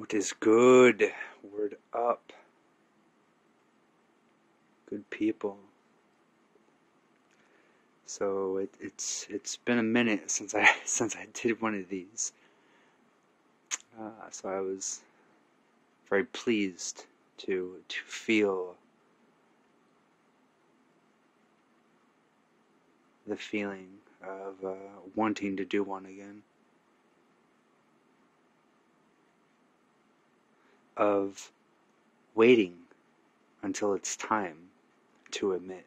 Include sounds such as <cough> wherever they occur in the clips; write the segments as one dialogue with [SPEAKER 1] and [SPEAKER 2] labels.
[SPEAKER 1] What is good? Word up. Good people. So it, it's it's been a minute since I <laughs> since I did one of these. Uh, so I was very pleased to to feel the feeling of uh, wanting to do one again. Of waiting until it's time to admit.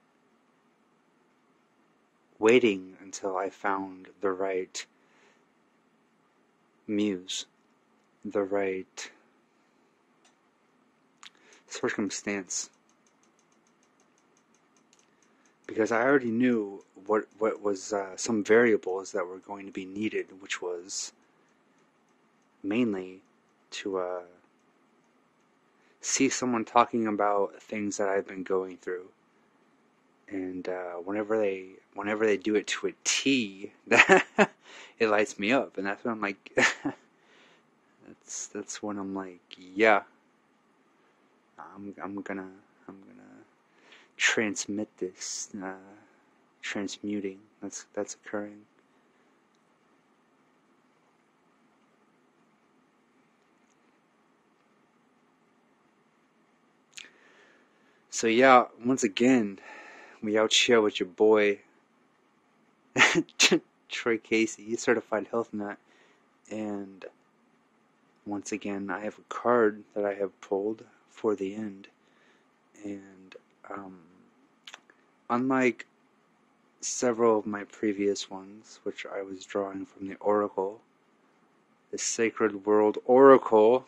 [SPEAKER 1] Waiting until I found the right muse, the right circumstance. Because I already knew what what was uh, some variables that were going to be needed, which was mainly to uh, see someone talking about things that I've been going through, and uh, whenever they whenever they do it to a T, <laughs> it lights me up, and that's when I'm like, <laughs> that's that's when I'm like, yeah, I'm I'm gonna I'm gonna transmit this. Uh, transmuting that's that's occurring. So yeah, once again, we out here with your boy <laughs> Troy Casey, certified health nut, and once again, I have a card that I have pulled for the end, and um, unlike several of my previous ones, which I was drawing from the Oracle, the Sacred World Oracle,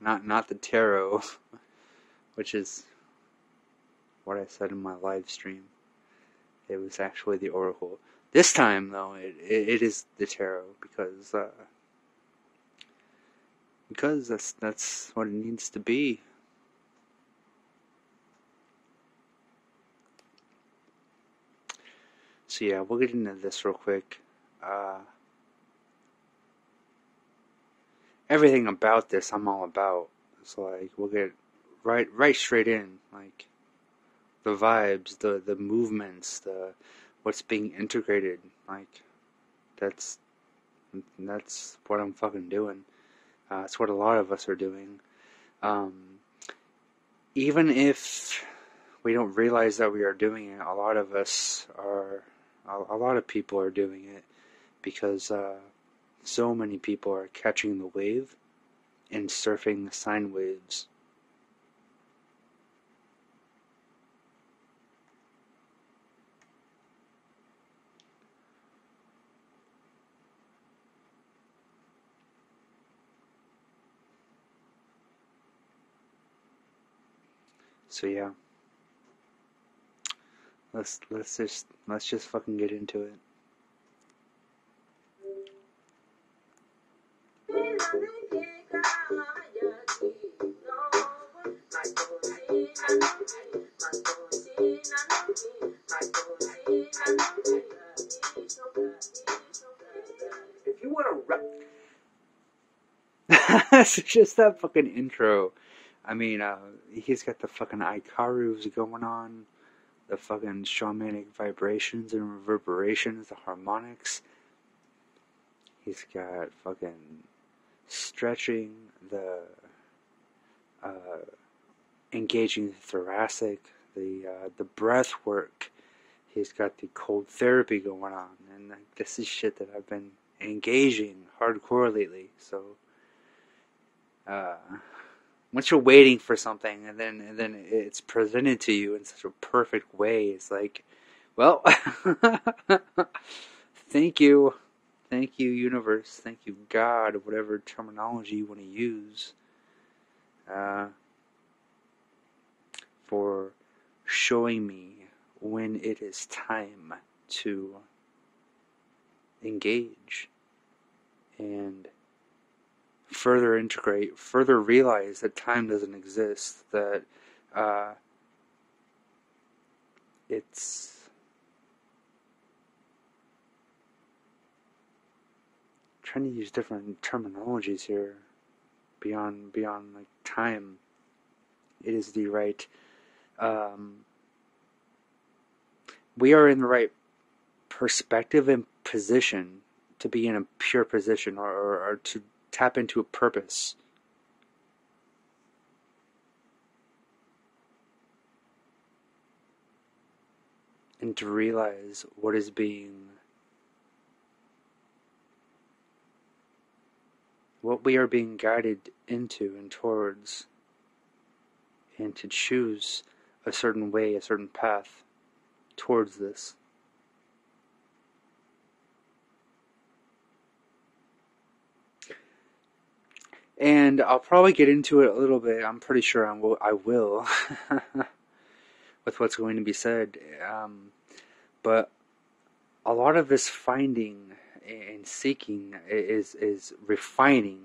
[SPEAKER 1] not not the tarot, <laughs> which is what I said in my live stream. It was actually the Oracle. This time, though, it it, it is the tarot because uh, because that's that's what it needs to be. So yeah, we'll get into this real quick. Uh, everything about this, I'm all about. So like, we'll get right right straight in. Like the vibes, the the movements, the what's being integrated. Like that's that's what I'm fucking doing. Uh, it's what a lot of us are doing. Um, even if we don't realize that we are doing it, a lot of us are a, a lot of people are doing it because uh, so many people are catching the wave and surfing the sine waves. So yeah let's let's just let's just fucking get into it. If you want to it's just that fucking intro. I mean, uh, he's got the fucking icaros going on the fucking shamanic vibrations and reverberations, the harmonics. He's got fucking stretching, the uh, engaging the thoracic, the uh, the breath work. He's got the cold therapy going on, and like, this is shit that I've been engaging hardcore lately. So, uh, once you're waiting for something and then and then it's presented to you in such a perfect way it's like well <laughs> thank you. Thank you universe. Thank you god whatever terminology you want to use uh, for showing me when it is time to engage and further integrate, further realize that time doesn't exist, that uh, it's trying to use different terminologies here. beyond beyond like time. It is the right. Um, we are in the right perspective and position to be in a pure position or, or, or to tap into a purpose. And to realize what is being what we are being guided into and towards, and to choose a certain way, a certain path towards this. And I'll probably get into it a little bit. I'm pretty sure I will, I will <laughs> with what's going to be said. Um, but a lot of this finding and seeking is is refining.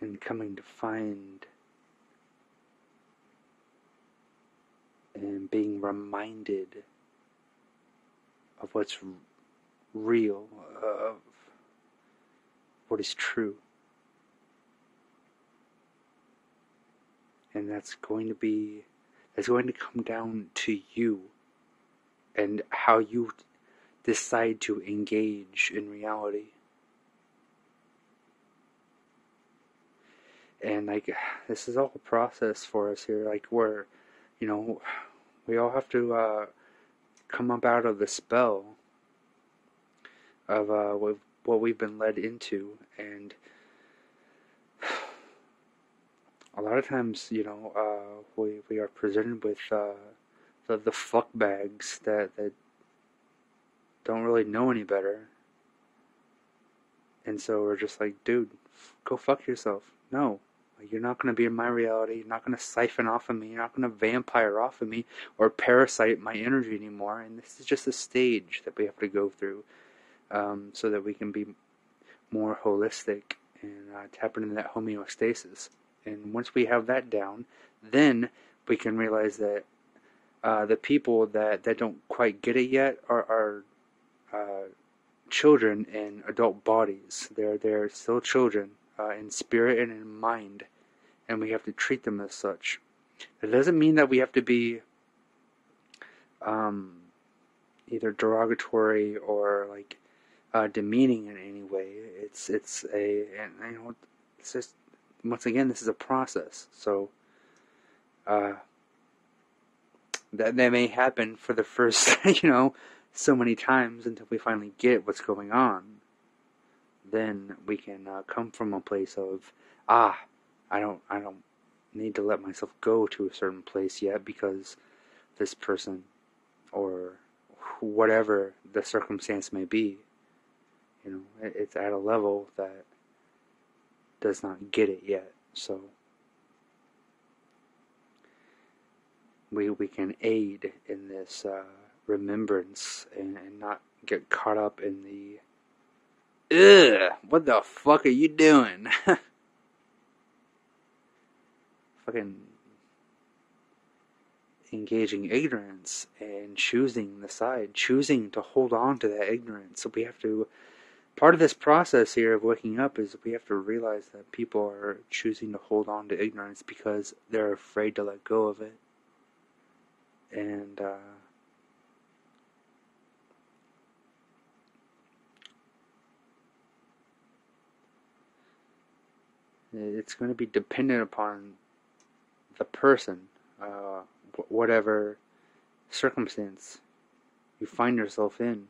[SPEAKER 1] And coming to find and being reminded of what's real, of what is true. And that's going to be, that's going to come down to you and how you decide to engage in reality. And like, <sighs> this is all a process for us here. Like, we're, you know, we all have to uh, come up out of the spell of uh, what we've been led into, and <sighs> a lot of times, you know, uh, we we are presented with uh, the the fuck bags that that don't really know any better, and so we're just like, dude, go fuck yourself. No, you're not going to be in my reality. You're not going to siphon off of me. You're not going to vampire off of me or parasite my energy anymore. And this is just a stage that we have to go through um, so that we can be more holistic and uh, tap into that homeostasis. And once we have that down, then we can realize that uh, the people that, that don't quite get it yet are, are uh, children in adult bodies. They're they're still children uh, in spirit and in mind, and we have to treat them as such. It doesn't mean that we have to be um, either derogatory or like uh, demeaning in any way. It's it's a and you know it's just once again this is a process. So uh, that that may happen for the first <laughs> you know so many times until we finally get what's going on. Then we can uh, come from a place of ah I don't I don't need to let myself go to a certain place yet because this person or whatever the circumstance may be you know, it's at a level that does not get it yet. So we we can aid in this uh, remembrance and, and not get caught up in the Ugh, what the fuck are you doing? <laughs> Fucking engaging ignorance and choosing the side, choosing to hold on to that ignorance. So we have to part of this process here of waking up is we have to realize that people are choosing to hold on to ignorance because they're afraid to let go of it. And, uh, it's going to be dependent upon the person, uh, whatever circumstance you find yourself in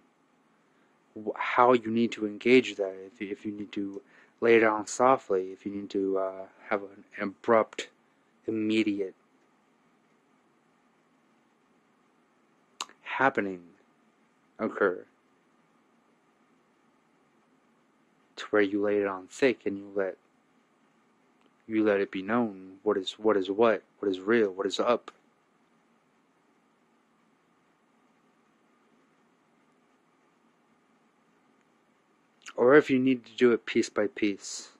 [SPEAKER 1] how you need to engage that. If you, if you need to lay it down softly, if you need to uh, have an abrupt, immediate happening occur to where you lay it on thick and you let you let it be known what is what is what, what is real, what is up. or if you need to do it piece by piece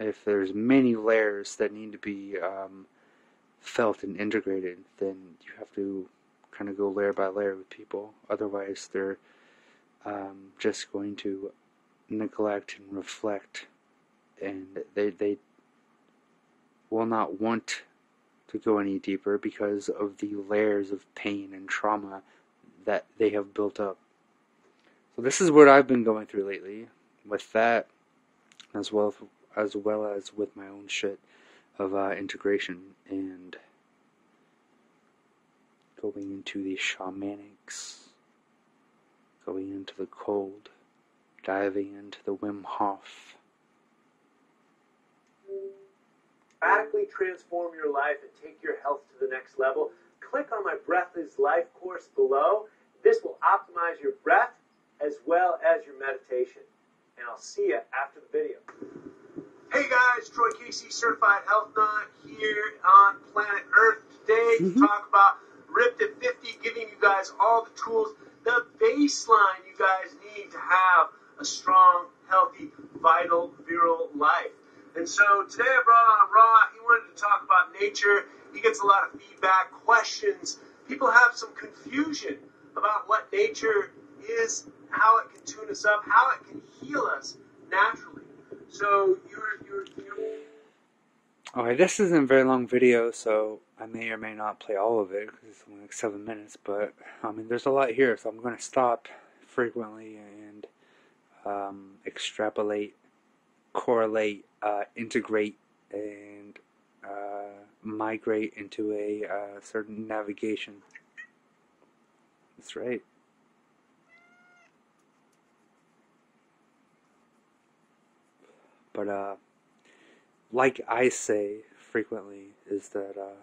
[SPEAKER 1] if there's many layers that need to be um, felt and integrated, then you have to kind of go layer by layer with people. Otherwise, they're um, just going to neglect and reflect, and they they will not want to go any deeper because of the layers of pain and trauma that they have built up. So this is what I've been going through lately with that, as well as well as with my own shit of uh, integration and going into the shamanics, going into the cold, diving into the Wim Hof.
[SPEAKER 2] Radically transform your life and take your health to the next level. Click on my Breath is Life course below. This will optimize your breath as well as your meditation. And I'll see you after the video. Hey guys, Troy Casey, Certified Health Nut here on planet Earth today to
[SPEAKER 1] Mhm.
[SPEAKER 2] talk about Ripped at 50, giving you guys all the tools, the baseline you guys need to have a strong, healthy, vital, virile life. And so today I brought on Raw. He wanted to talk about nature. He gets a lot of feedback, questions. People have some confusion about what nature is, how it can tune us up, how it can heal us naturally. So you're you're you're
[SPEAKER 1] Okay, this isn't a very long video, so I may or may not play all of it because it's only like seven minutes. But I mean, there's a lot here, so I'm going to stop frequently and um, extrapolate, correlate, uh, integrate, and uh, migrate into a uh, certain navigation. That's right. But uh, like I say frequently, is that uh,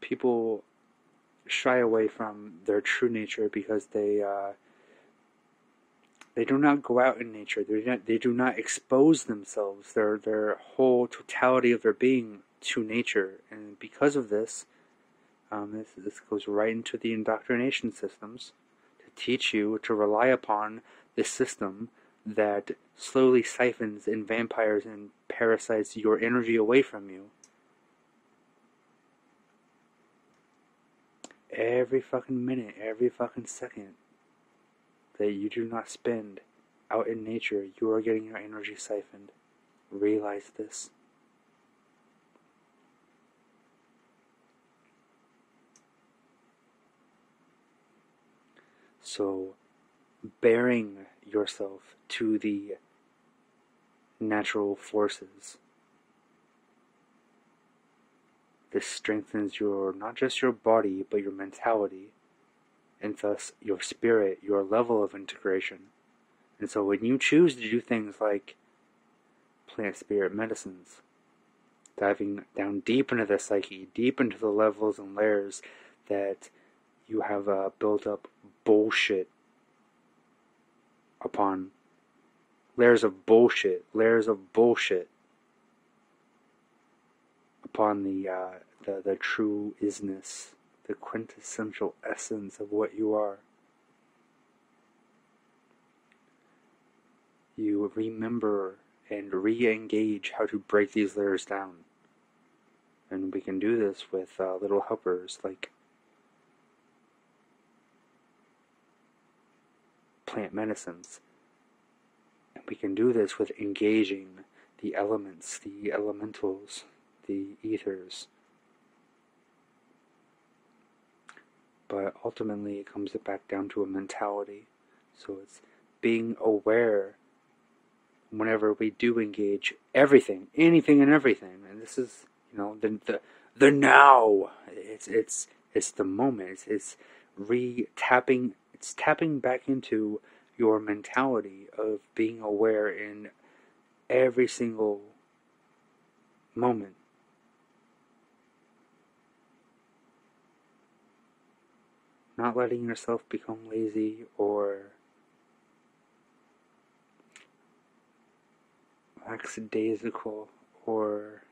[SPEAKER 1] people shy away from their true nature because they uh, they do not go out in nature. They do not, they do not expose themselves, their their whole totality of their being to nature, and because of this, um, this this goes right into the indoctrination systems to teach you to rely upon this system that slowly siphons and vampires and parasites your energy away from you. Every fucking minute, every fucking second that you do not spend out in nature, you are getting your energy siphoned. Realize this. So, bearing yourself to the natural forces. This strengthens your not just your body but your mentality and thus your spirit, your level of integration. And so when you choose to do things like plant spirit medicines, diving down deep into the psyche, deep into the levels and layers that you have uh, built up bullshit upon layers of bullshit, layers of bullshit upon the uh, the the true isness, the quintessential essence of what you are. You remember and re-engage how to break these layers down, and we can do this with uh, little helpers like plant medicines. And we can do this with engaging the elements, the elementals, the ethers. But ultimately, it comes back down to a mentality. So it's being aware whenever we do engage everything, anything and everything. And this is, you know, the the, the now. It's it's it's the moment. It's, it's re tapping. It's tapping back into your mentality of being aware in every single moment. Not letting yourself become lazy or lackadaisical or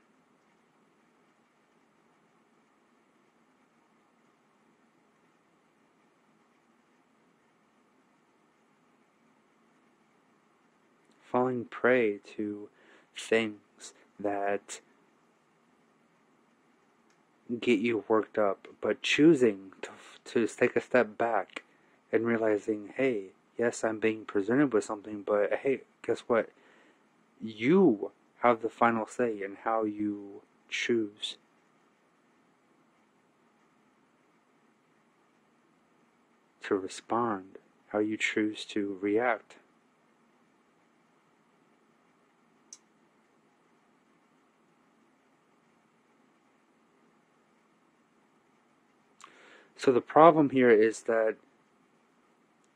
[SPEAKER 1] falling prey to things that get you worked up, but choosing to, to take a step back and realizing, hey, yes, I'm being presented with something, but hey, guess what? You have the final say in how you choose. To respond, how you choose to react. So the problem here is that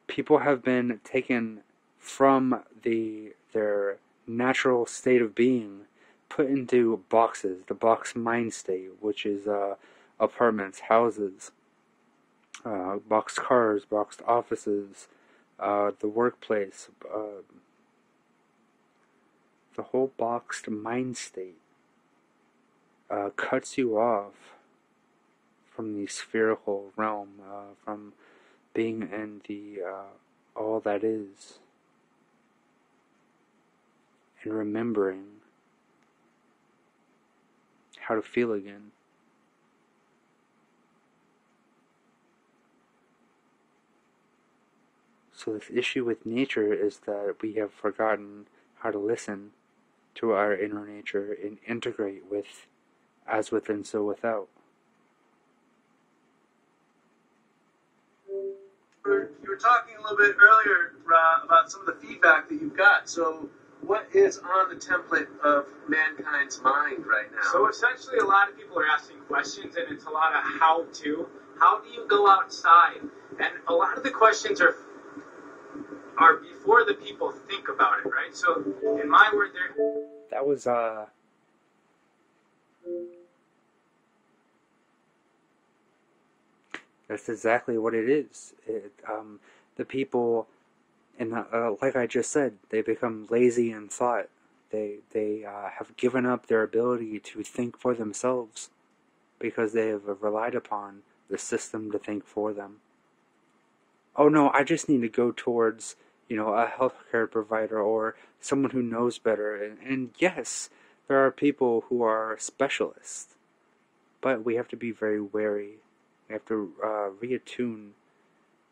[SPEAKER 1] people have been taken from the their natural state of being, put into boxes, the box mind state, which is uh, apartments, houses, uh, boxed cars, boxed offices, uh, the workplace, uh, the whole boxed mind state uh, cuts you off from the spherical realm, uh, from being in the uh, all that is, and remembering how to feel again. So, this issue with nature is that we have forgotten how to listen to our inner nature and integrate with as within, so without.
[SPEAKER 2] Were talking a little bit earlier uh, about some of the feedback that you've got. So, what is on the template of mankind's mind right now?
[SPEAKER 3] So, essentially, a lot of people are asking questions, and it's a lot of how to. How do you go outside? And a lot of the questions are are before the people think about it, right? So, in my word, there.
[SPEAKER 1] That was uh That's exactly what it is. It, um, the people, and uh, like I just said, they become lazy in thought. They they uh, have given up their ability to think for themselves because they have relied upon the system to think for them. Oh no, I just need to go towards you know a healthcare provider or someone who knows better. And, and yes, there are people who are specialists, but we have to be very wary we have to uh, reattune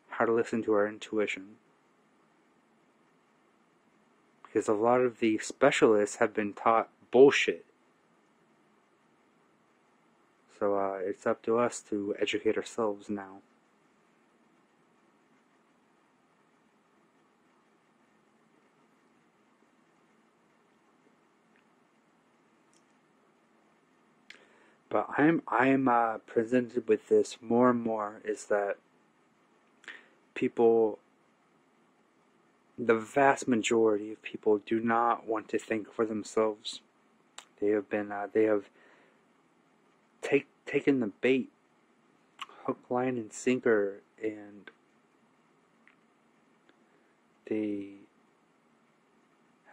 [SPEAKER 1] how to listen to our intuition. Because a lot of the specialists have been taught bullshit. So uh, it's up to us to educate ourselves now. But I'm I'm uh, presented with this more and more is that people, the vast majority of people, do not want to think for themselves. They have been uh, they have take taken the bait, hook, line, and sinker, and they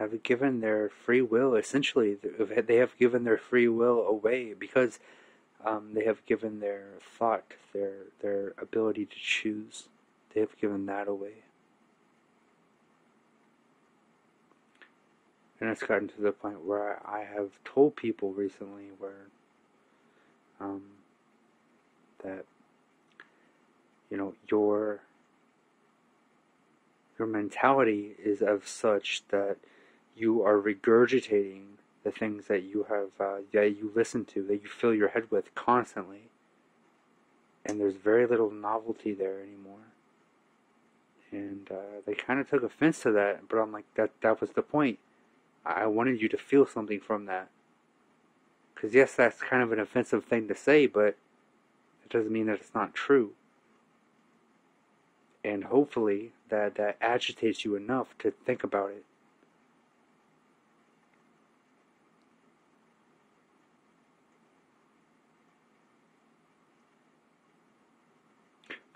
[SPEAKER 1] have given their free will, essentially, they have given their free will away because um, they have given their thought, their, their ability to choose, they have given that away. And it's gotten to the point where I have told people recently where, um, that, you know, your, your mentality is of such that you are regurgitating the things that you have uh, that you listen to that you fill your head with constantly. And there's very little novelty there anymore. And uh, they kind of took offense to that but i'm like that that was the point. I wanted you to feel something from that. Because yes that's kind of an offensive thing to say but it doesn't mean that it's not true. And hopefully that that agitates you enough to think about it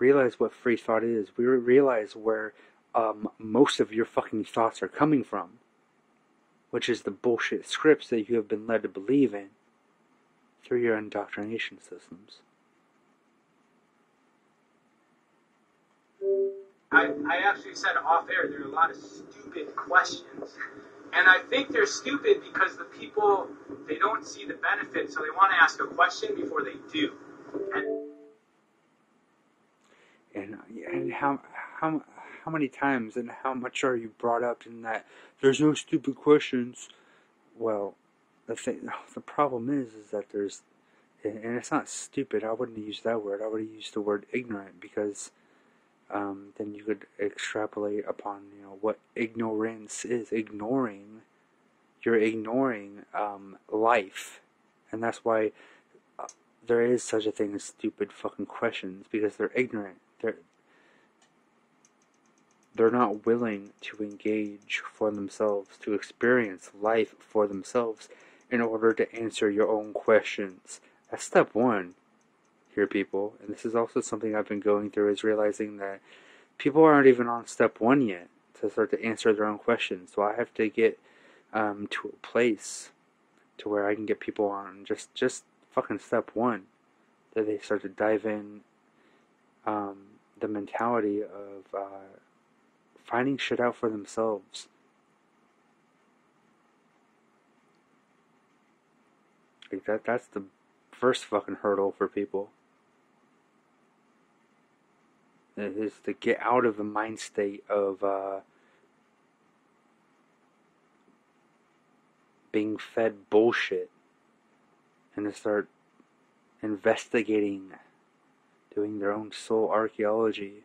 [SPEAKER 1] realize what free thought is. We realize where um, most of your fucking thoughts are coming from, which is the bullshit scripts that you have been led to believe in through your indoctrination systems.
[SPEAKER 3] I, I actually said off air there are a lot of stupid questions And I think they're stupid because the people they don't see the benefit, so they want to ask a question before they do. And
[SPEAKER 1] and how how how many times and how much are you brought up in that there's no stupid questions? Well the thing <laughs> the problem is is that there's and it's not stupid i wouldn't use that word i would use the word ignorant because um, then you could extrapolate upon you know what ignorance is. Ignoring you're ignoring um, life. And that's why uh, there is such a thing as stupid fucking questions because they're ignorant. They're they're not willing to engage for themselves, to experience life for themselves in order to answer your own questions. That's step one here, people. And this is also something I've been going through is realizing that people aren't even on step one yet to start to answer their own questions. So I have to get um, to a place to where I can get people on just just fucking step one that they start to dive in um, the mentality of uh, finding shit out for themselves. Like that that's the first fucking hurdle for people. Is to get out of the mind state of uh, being fed bullshit and to start investigating, doing their own soul archaeology.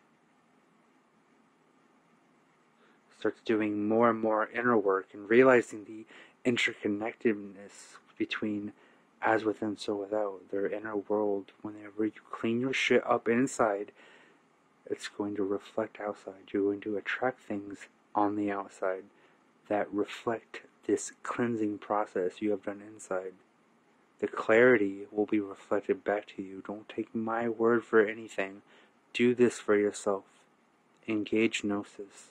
[SPEAKER 1] Starts doing more and more inner work and realizing the interconnectedness between as within so without their inner world. Whenever you clean your shit up inside it's going to reflect outside. You're going to attract things on the outside that reflect this cleansing process you have done inside. The clarity will be reflected back to you. Don't take my word for anything. Do this for yourself. Engage gnosis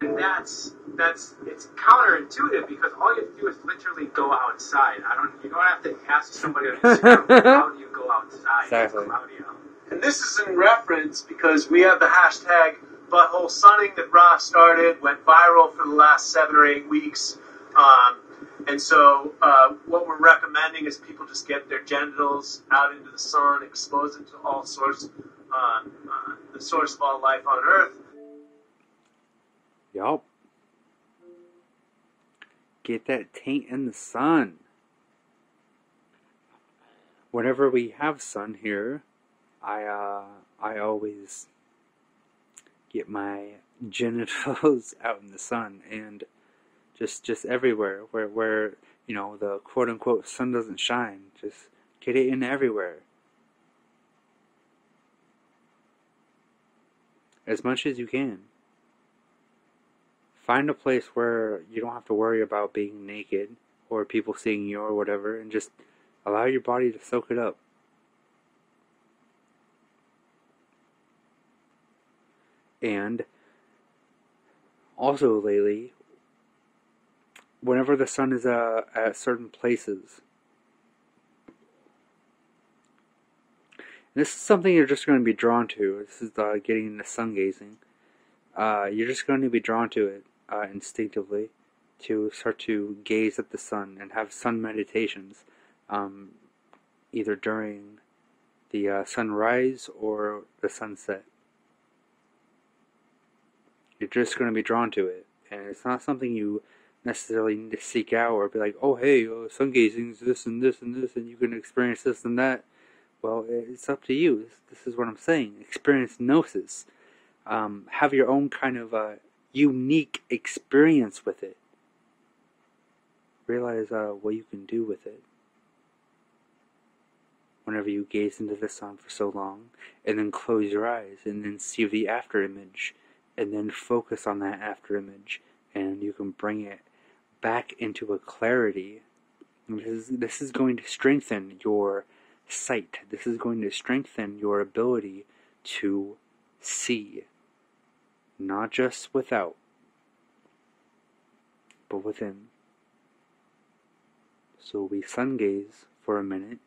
[SPEAKER 3] and that's that's it's counterintuitive because all you have to do is literally go outside. I don't you don't have to ask somebody on Instagram <laughs> how do you go outside.
[SPEAKER 1] Exactly.
[SPEAKER 3] It's cloudy out.
[SPEAKER 2] And this is in reference because we have the hashtag butthole sunning that Ross started, went viral for the last seven or eight weeks. Um, and so, uh, what we're recommending is people just get their genitals out into the sun, expose them to all sorts, um, uh, the source of all life on Earth.
[SPEAKER 1] Yup. Get that taint in the sun. Whenever we have sun here, I uh, I always get my <laughs> genitals <laughs> out in the sun and just just everywhere where where you know the quote unquote sun doesn't shine. Just get it in everywhere. As much as you can. Find a place where you don't have to worry about being naked or people seeing you or whatever and just allow your body to soak it up. And also lately, whenever the sun is uh, at certain places, this is something you're just going to be drawn to. This is uh, getting into sun gazing. Uh, you're just going to be drawn to it uh, instinctively to start to gaze at the sun and have sun meditations, um, either during the uh, sunrise or the sunset. You're just going to be drawn to it, and it's not something you necessarily need to seek out or be like, oh hey, uh, sun gazing is this and this and this, and you can experience this and that. Well, it's up to you. This, this is what I'm saying. Experience gnosis. Um, have your own kind of uh, unique experience with it. Realize uh, what you can do with it. Whenever you gaze into the sun for so long, and then close your eyes, and then see the after image, and then focus on that after image, and you can bring it back into a clarity. This is, this is going to strengthen your sight. This is going to strengthen your ability to see not just without, but within. So we sun gaze for a minute,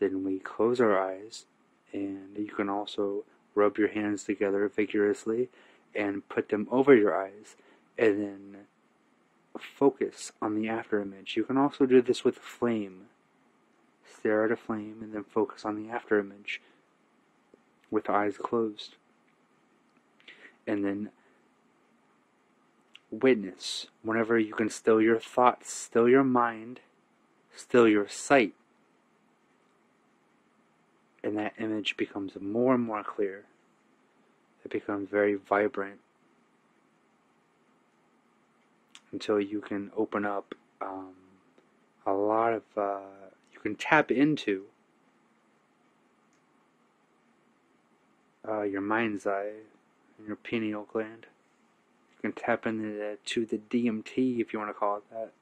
[SPEAKER 1] then we close our eyes, and you can also rub your hands together vigorously and put them over your eyes and then focus on the after image. You can also do this with a flame. Stare at a flame and then focus on the after image with eyes closed. And then witness whenever you can still your thoughts, still your mind, still your sight. And that image becomes more and more clear. It becomes very vibrant until you can open up um, a lot of, uh, you can tap into uh, your mind's eye your pineal gland. You can tap into the, to the DMT if you want to call it that.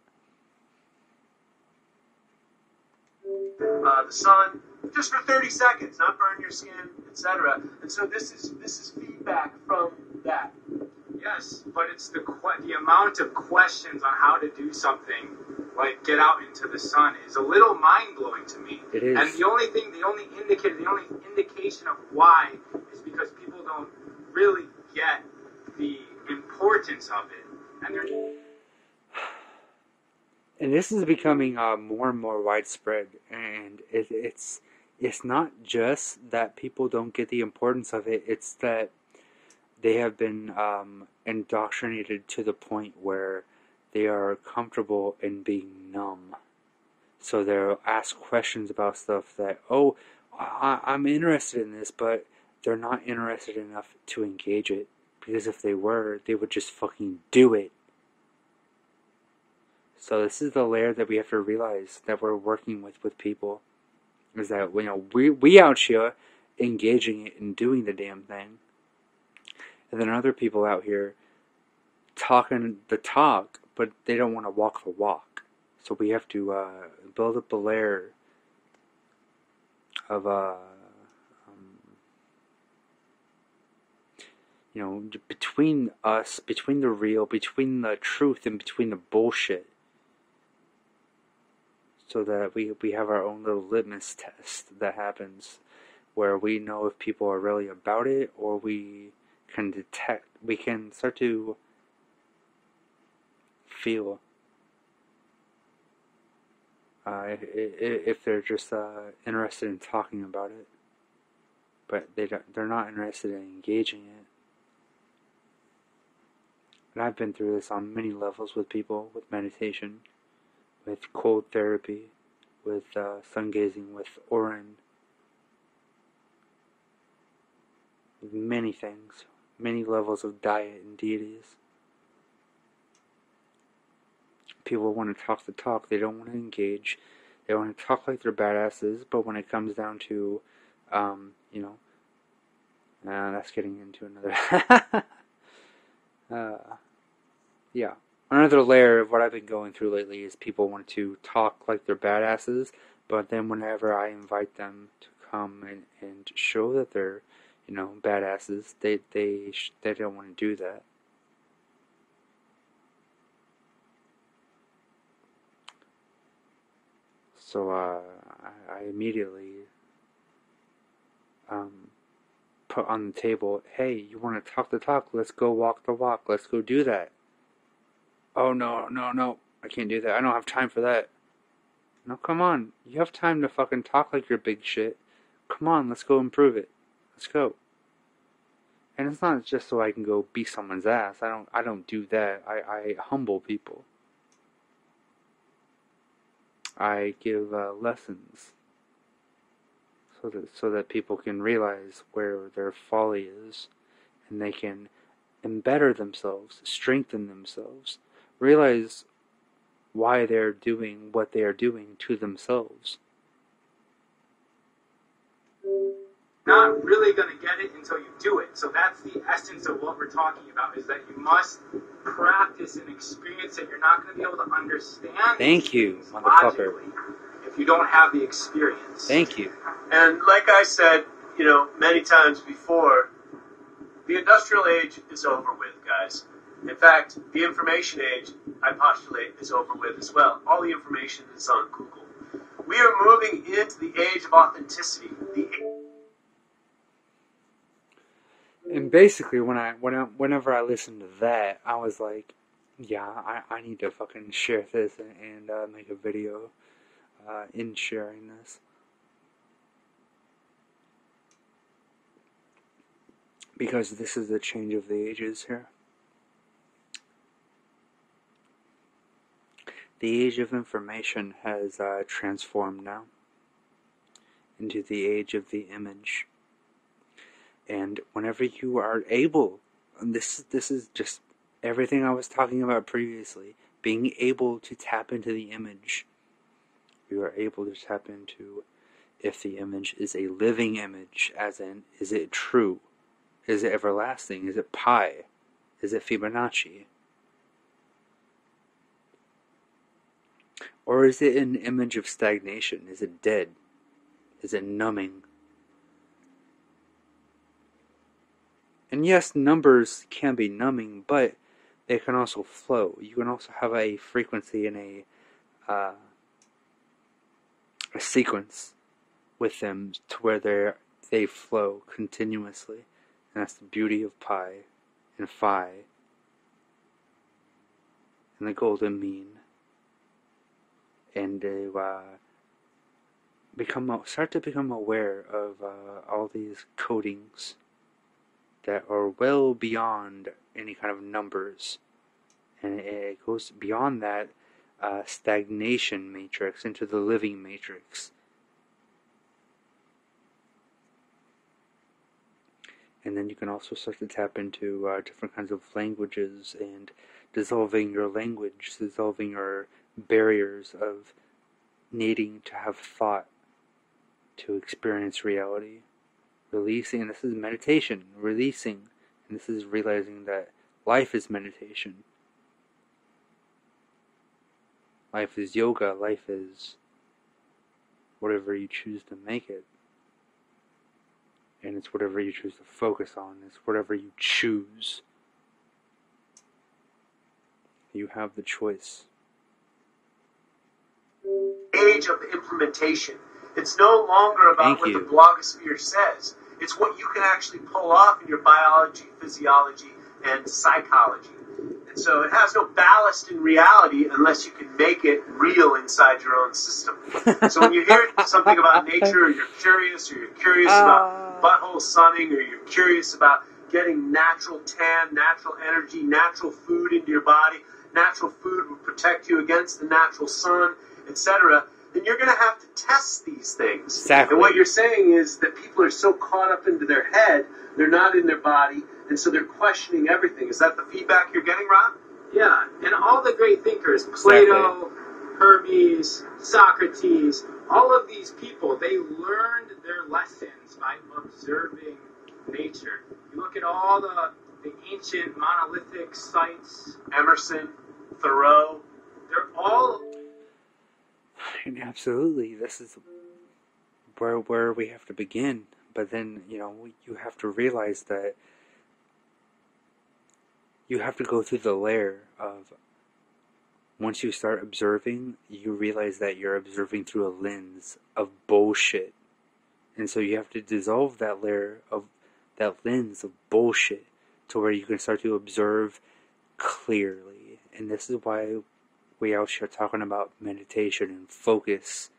[SPEAKER 2] Uh, the sun just for 30 seconds, not burn your skin, etc. And so this is this is feedback from that.
[SPEAKER 3] Yes, but it's the que- the amount of questions on how to do something, like get out into the sun, is a little mind blowing to me.
[SPEAKER 1] It is.
[SPEAKER 3] And the only thing, the only indicator, the only indication of why is because people don't really get the importance of it, and they're
[SPEAKER 1] and this is becoming uh, more and more widespread. And it, it's it's not just that people don't get the importance of it. It's that they have been um, indoctrinated to the point where they are comfortable in being numb. So they'll ask questions about stuff that oh I, i'm interested in this but they're not interested enough to engage it because if they were they would just fucking do it so this is the layer that we have to realize that we're working with with people, is that you know we we out here engaging it and doing the damn thing, and then other people out here talking the talk, but they don't want to walk the walk. So we have to uh, build up a layer of uh, um, you know between us, between the real, between the truth, and between the bullshit. So that we we have our own little litmus test that happens where we know if people are really about it or we can detect we can start to feel uh, if they're just uh, interested in talking about it. But they they're not interested in engaging it and I've been through this on many levels with people with meditation with cold therapy, with uh, sun gazing, with Orin, with many things, many levels of diet and deities. People want to talk the talk, they don't want to engage. They want to talk like they're badasses, but when it comes down to, um, you know, uh, that's getting into another. <laughs> uh, yeah another layer of what I've been going through lately is people want to talk like they're badasses, but then whenever I invite them to come and, and show that they're, you know, badasses, they they they don't want to do that. So uh, I, I immediately um, put on the table, hey, you want to talk the talk? Let's go walk the walk. Let's go do that oh no, no, no, I can't do that. I don't have time for that. No, come on. You have time to fucking talk like you're big shit. Come on, let's go improve it. Let's go. And it's not just so I can go beat someone's ass. I don't I don't do that. I, I humble people. I give uh, lessons so that so that people can realize where their folly is and they can embetter themselves, strengthen themselves, realize why they're doing what they are doing to themselves.
[SPEAKER 3] Not really going to get it until you do it. So that's the essence of what we're talking about is that you must practice and experience it. You're not going to be able to understand
[SPEAKER 1] Thank you, motherfucker.
[SPEAKER 3] If you don't have the experience.
[SPEAKER 1] Thank you.
[SPEAKER 2] And like I said, you know, many times before, the industrial age is over with, guys. In fact, the information age, I postulate, is over with as well. All the information is on Google. We are moving into the age of authenticity. The
[SPEAKER 1] And basically, when I, when I, whenever I listened to that, I was like, yeah, I, I need to fucking share this and, and uh, make a video uh, in sharing this. Because this is the change of the ages here. The age of information has uh, transformed now into the age of the image. And whenever you are able, this this is just everything I was talking about previously, being able to tap into the image. You are able to tap into if the image is a living image, as in, is it true? Is it everlasting? Is it pi? Is it Fibonacci? Or is it an image of stagnation? Is it dead? Is it numbing? And yes, numbers can be numbing, but they can also flow. You can also have a frequency and a uh, a sequence with them to where they they flow continuously, and that's the beauty of pi and phi and the golden mean, and to uh, become start to become aware of uh, all these codings that are well beyond any kind of numbers, and it goes beyond that uh, stagnation matrix into the living matrix. And then you can also start to tap into uh, different kinds of languages and dissolving your language, dissolving your barriers of needing to have thought to experience reality. Releasing, and this is meditation, releasing, and this is realizing that life is meditation. Life is yoga, life is whatever you choose to make it. And it's whatever you choose to focus on, it's whatever you choose. You have the choice.
[SPEAKER 2] Age of implementation. It's no longer about
[SPEAKER 1] Thank
[SPEAKER 2] what
[SPEAKER 1] you.
[SPEAKER 2] the blogosphere says. It's what you can actually pull off in your biology, physiology, and psychology. And so it has no ballast in reality unless you can make it real inside your own system. <laughs> So when you hear something about nature, or you're curious, or you're curious ah. about butthole sunning, or you're curious about getting natural tan, natural energy, natural food into your body, natural food will protect you against the natural sun, etc., then you're going to have to test these things.
[SPEAKER 1] Exactly.
[SPEAKER 2] And what you're saying is that people are so caught up into their head, they're not in their body, and so they're questioning everything. Is that the feedback you're getting, Rob?
[SPEAKER 3] Yeah, and all the great thinkers, Plato, Hermes, Socrates, all of these people, they learned their lessons by observing nature. You look at all the, the ancient monolithic sites,
[SPEAKER 2] Emerson, Thoreau.
[SPEAKER 3] they're all <laughs>
[SPEAKER 1] And absolutely, this is where where we have to begin. But then you know you have to realize that you have to go through the layer of once you start observing, you realize that you're observing through a lens of bullshit, and so you have to dissolve that layer of that lens of bullshit to where you can start to observe clearly. And this is why we out here talking about meditation and focus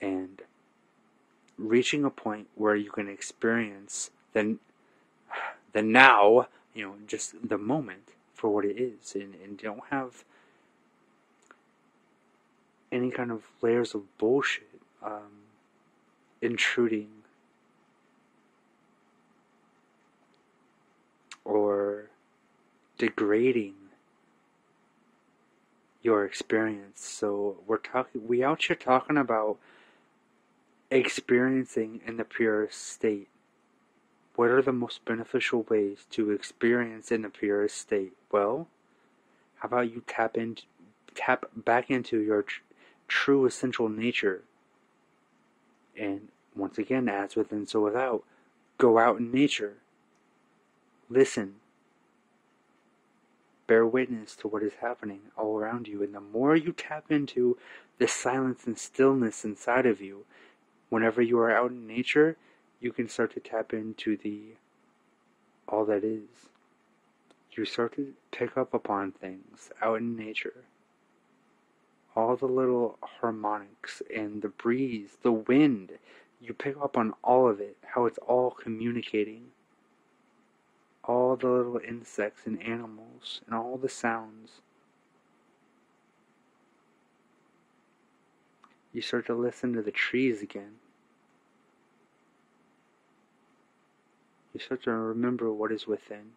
[SPEAKER 1] and reaching a point where you can experience the, the now, you know, just the moment for what it is and, and don't have any kind of layers of bullshit um, intruding or degrading your experience. So we're talking we out here talking about experiencing in the purest state. What are the most beneficial ways to experience in the purest state? Well, how about you tap in tap back into your tr- true essential nature and once again as within so without go out in nature listen bear witness to what is happening all around you. And the more you tap into the silence and stillness inside of you, whenever you are out in nature, you can start to tap into the all that is. You start to pick up upon things out in nature. All the little harmonics and the breeze, the wind, you pick up on all of it, how it's all communicating. All the little insects and animals and all the sounds. You start to listen to the trees again. You start to remember what is within.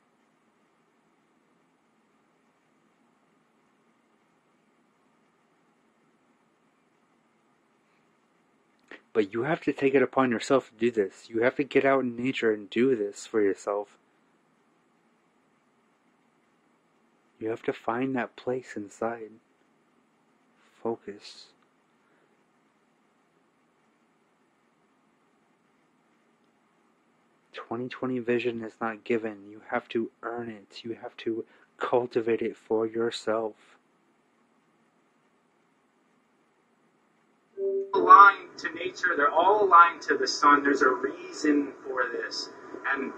[SPEAKER 1] But you have to take it upon yourself to do this. You have to get out in nature and do this for yourself. You have to find that place inside. Focus. 2020 vision is not given. You have to earn it. You have to cultivate it for yourself.
[SPEAKER 3] Aligned to nature, they're all aligned to the sun. There's a reason for this. And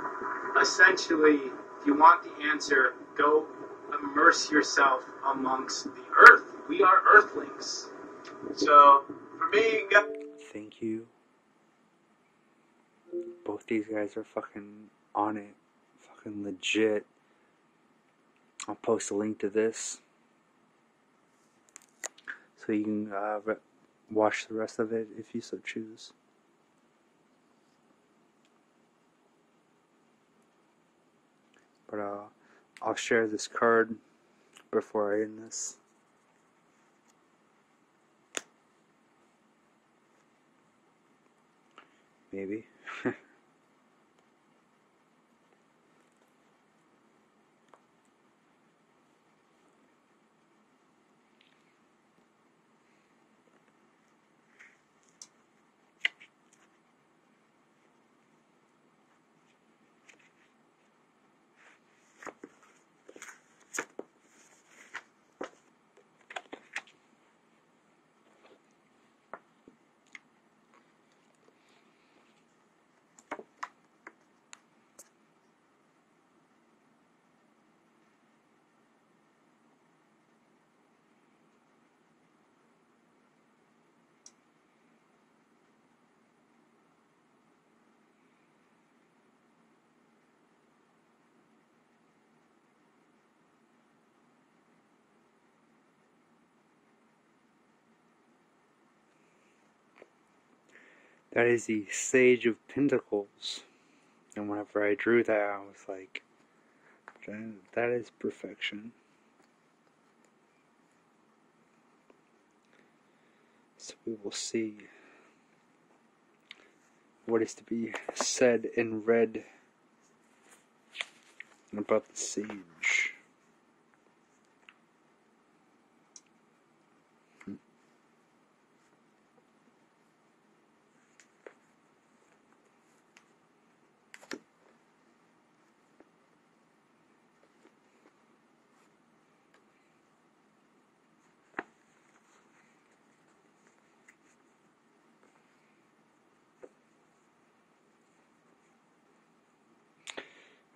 [SPEAKER 3] essentially, if you want the answer, go immerse yourself amongst the earth. We are earthlings.
[SPEAKER 2] So, for me,
[SPEAKER 1] Thank you both these guys are fucking on it. Fucking legit. I'll post a link to this so you can uh, re- watch the rest of it if you so choose. But uh, I'll share this card before I end this. Maybe. That is the Sage of Pentacles. And whenever I drew that, I was like, that is perfection. So we will see what is to be said in red about the sage.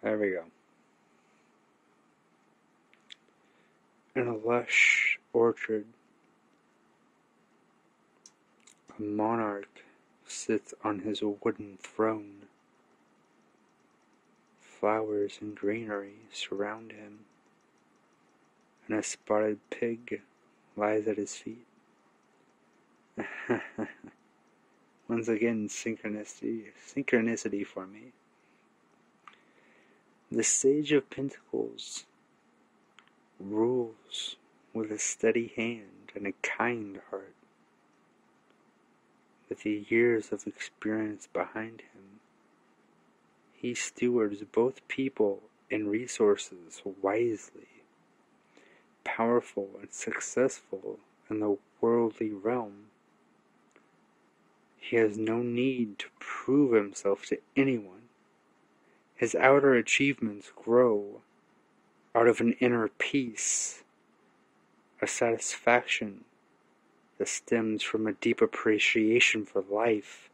[SPEAKER 1] There we go. In a lush orchard, a monarch sits on his wooden throne. Flowers and greenery surround him, and a spotted pig lies at his feet. <laughs> Once again, synchronicity, synchronicity for me. The Sage of Pentacles rules with a steady hand and a kind heart. With the years of experience behind him, he stewards both people and resources wisely, powerful and successful in the worldly realm. He has no need to prove himself to anyone his outer achievements grow out of an inner peace, a satisfaction that stems from a deep appreciation for life,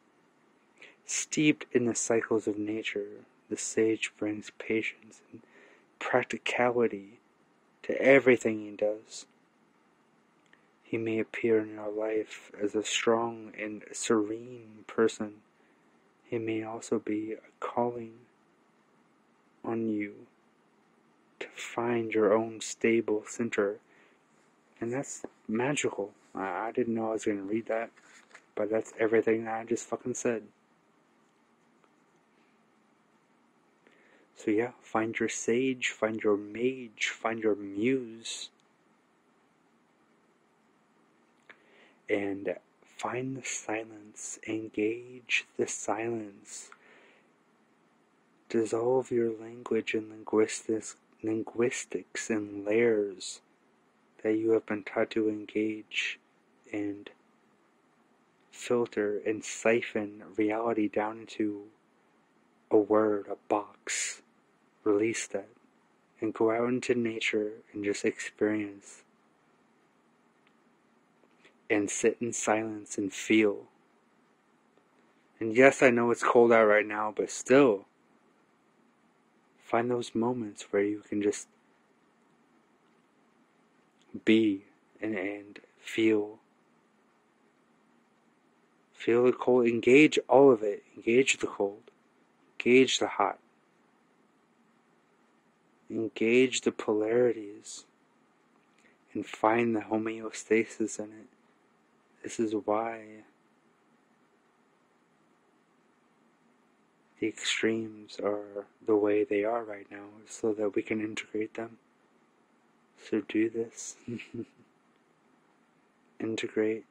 [SPEAKER 1] steeped in the cycles of nature, The sage brings patience and practicality to everything he does. He may appear in our life as a strong and serene person. He may also be a calling on you to find your own stable center. And that's magical. I, I didn't know I was going to read that, but that's everything that I just fucking said. So, yeah, find your sage, find your mage, find your muse. And find the silence, engage the silence. Dissolve your language and linguistics, linguistics and layers that you have been taught to engage and filter and siphon reality down into a word, a box. Release that and go out into nature and just experience and sit in silence and feel. And yes, I know it's cold out right now, but still, find those moments where you can just be and, and feel. Feel the cold, engage all of it, engage the cold, engage the hot, engage the polarities, and find the homeostasis in it. This is why the extremes are the way they are right now, so that we can integrate them. So do this. <laughs> Integrate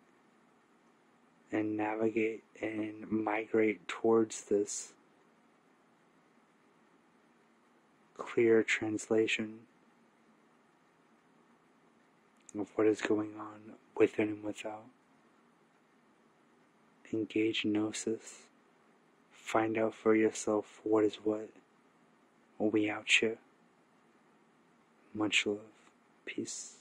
[SPEAKER 1] and navigate and migrate towards this clear translation of what is going on within and without. Engage gnosis. Find out for yourself what is what. We out here. Much love. Peace.